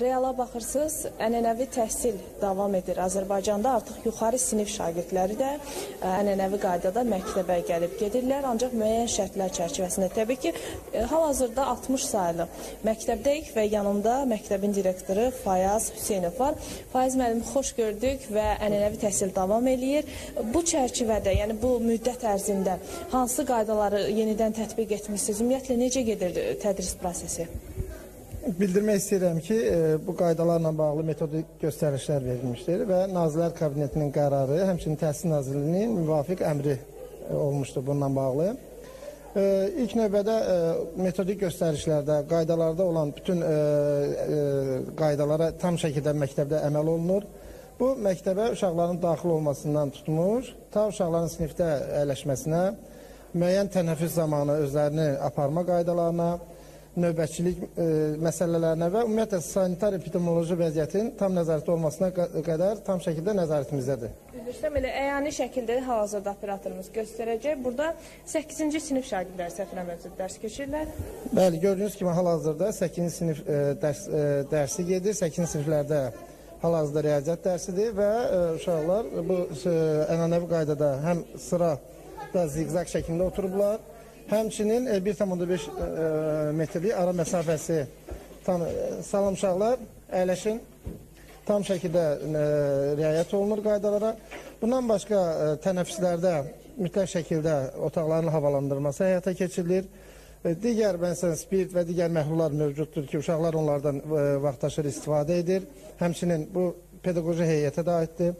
reala baxırsınız, ənənəvi təhsil davam edir Azərbaycanda. Artıq yuxarı sinif şagirdləri də ə, ənənəvi qaydada məktəbə gəlib gedirlər, ancaq müəyyən şərtlər çərçivəsində. Təbii ki, ə, hal-hazırda 60 saylı məktəbdəyik və yanımda məktəbin direktoru Fayaz Hüseynov var. Fayaz müəllim, xoş gördük və ənənəvi təhsil davam eləyir. Bu çərçivədə, yəni bu müddət ərzində hansı qaydaları yenidən tətbiq etmisiniz? Ümumiyyətlə necə gedir tədris prosesi? Bildirmək istəyirəm ki, e, bu qaydalarla bağlı metodik göstərişlər verilmişdir və Nazirlər Kabinetinin qərarı, həmçinin Təhsil Nazirliyinin müvafiq əmri e, olmuşdur bununla bağlı. E, İlk növbədə metodik göstərişlərdə, qaydalarda olan bütün qaydalara tam şəkildə məktəbdə əməl olunur. Bu məktəbə uşaqların daxil olmasından tutmuş, ta uşaqların sinifdə əyləşməsinə, müəyyən tənəffüs zamanı özlərini aparma qaydalarına, növbətçilik e, məsələlərinə və ümumiyyətlə sanitar epidemioloji vəziyyətin tam nəzarətdə olmasına qədər tam şəkildə nəzarətimizdədir. Üzrstəm elə əyani şəkildə hal-hazırda operatorumuz göstərəcək. Burada 8-ci sinif şagirdləri eləmirəmsə dərs keçirlər. Bəli, gördüyünüz kimi hal-hazırda 8-ci sinif e, dərs e, dərsi gedir. 8-ci siniflərdə hal-hazırda riyaziyyat dərsidir və e, uşaqlar bu e, ənənəvi qaydada həm sıra da ziqzaq şəklində oturublar. Həmçinin 1,5 e, e, metrlik ara məsafəsi tam e, salam uşaqlar əyləşin. Tam şəkildə riayət olunur qaydalara. Bundan başqa tənəffüslərdə mütləq şəkildə otaqların havalandırılması həyata keçirilir. Digər məsələn spirt və digər məhlullar mövcuddur ki, uşaqlar onlardan vaxtaşır istifadə edir. Həmçinin bu pedaqoji heyətə də aiddir.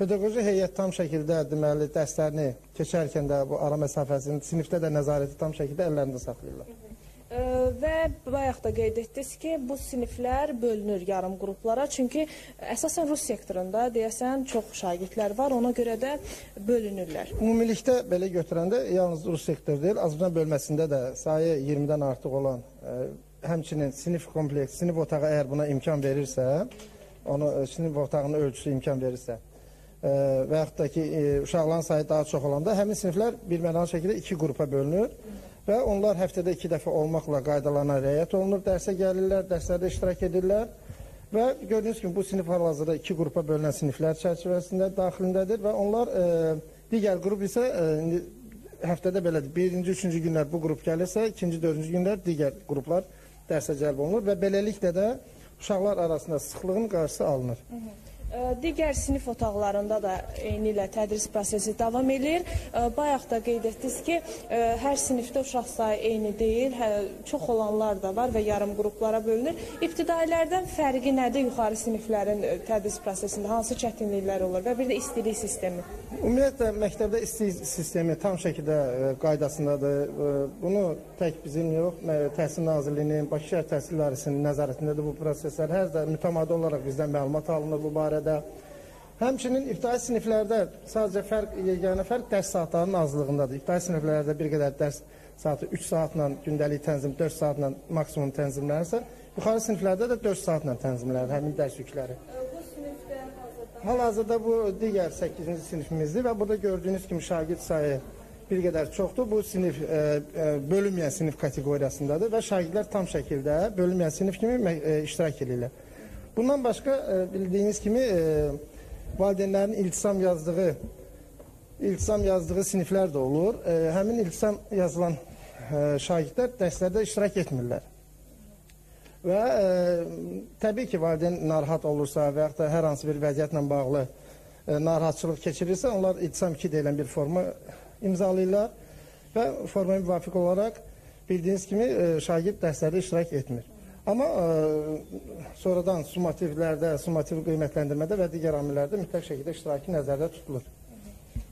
Pedaqoji heyət tam şəkildə deməli dərslərini keçərkən də bu ara məsafəsini sinifdə də nəzarəti tam şəkildə əllərində saxlayırlar. Ə, və bayaq da qeyd etdiniz ki, bu siniflər bölünür yarım qruplara, çünki əsasən Rus sektorunda deyəsən çox şagirdlər var, ona görə də bölünürlər. Ümumilikdə belə götürəndə yalnız Rus sektoru deyil, Azərbaycan bölməsində də sayı 20-dən artıq olan, ə, həmçinin sinif kompleks, sinif otağı əgər buna imkan verirsə, onu sinif otağının ölçüsü imkan verirsə, və yaxud da ki, ə, uşaqların sayı daha çox olanda həmin siniflər birmənalı şəkildə iki qrupa bölünür və onlar həftədə iki dəfə olmaqla qaydalarına riayət olunur, dərsə gəlirlər, dərslərdə iştirak edirlər və gördüyünüz kimi bu sinif hal-hazırda iki qrupa bölünən siniflər çərçivəsində daxilindədir və onlar ə, digər qrup isə indi həftədə belədir. Birinci, üçüncü günlər bu qrup gəlirsə, ikinci, dördüncü günlər digər qruplar dərsə cəlb olunur və beləliklə də uşaqlar arasında sıxlığın qarşısı alınır. Hı -hı. Digər sinif otaqlarında da eyni ilə tədris prosesi davam edir. Bayaq da qeyd etdiniz ki, hər sinifdə uşaq sayı eyni deyil, hə, çox olanlar da var və yarım qruplara bölünür. İbtidailərdən fərqi nədir yuxarı siniflərin tədris prosesində? Hansı çətinliklər olur və bir də istilik sistemi? Ümumiyyətlə, məktəbdə istilik sistemi tam şəkildə qaydasındadır. Bunu tək bizim yox, Təhsil Nazirliyinin, Bakı Şəhər Təhsil İdarəsinin nəzarətindədir bu proseslər. Hər də mütəmadi olaraq bizdən məlumat alınır bu barədə siniflərdə. Həmçinin ibtidai siniflərdə sadəcə fərq, yeganə fərq dərs saatlarının azlığındadır. İbtidai siniflərdə bir qədər dərs saatı 3 saatla gündəlik tənzim, 4 saatla maksimum tənzimlənirsə, yuxarı siniflərdə də 4 saatla tənzimlənir həmin dərs yükləri. Bu sinifdə hazırda Hal-hazırda bu digər 8-ci sinifimizdir və burada gördüyünüz kimi şagird sayı bir qədər çoxdur. Bu sinif e, e, bölünməyən sinif kateqoriyasındadır və şagirdlər tam şəkildə bölünməyən sinif kimi e, iştirak edirlər. Bundan başqa e, bildiyiniz kimi e, valideynlərin iltisam yazdığı iltisam yazdığı siniflər də olur. E, həmin iltisam yazılan şagirdlər dərslərdə iştirak etmirlər. Və təbii ki, valideyn narahat olursa və yaxud da hər hansı bir vəziyyətlə bağlı narahatçılıq keçirirsə, onlar iltisam 2 deyilən bir forma imzalayırlar və formaya müvafiq olaraq bildiyiniz kimi şagird dərslərdə iştirak etmir. Amma e, sonradan summativlərdə, summativ qiymətləndirmədə və digər amillərdə mütləq şəkildə iştirakı nəzərdə tutulur.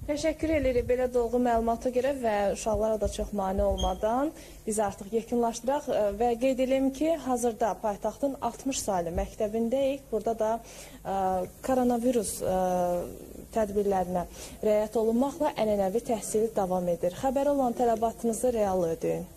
Təşəkkür edirik belə dolğu məlumata görə və uşaqlara da çox mane olmadan biz artıq yekunlaşdıraq e, və qeyd edim ki, hazırda paytaxtın 60 saylı məktəbindəyik. Burada da ə, e, koronavirus ə, tədbirlərinə riayət olunmaqla ənənəvi təhsil davam edir. Xəbər olan tələbatınızı real ödəyin.